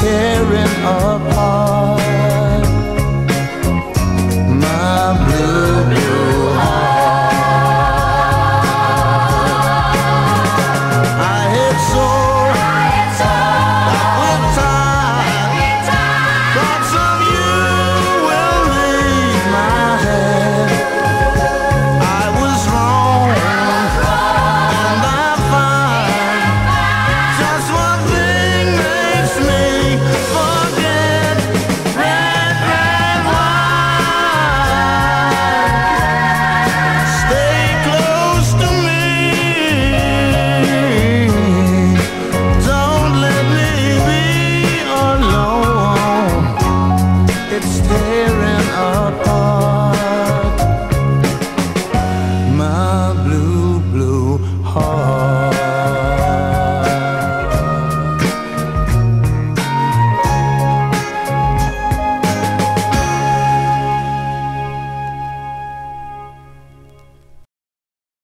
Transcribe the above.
tearing apart. It's stay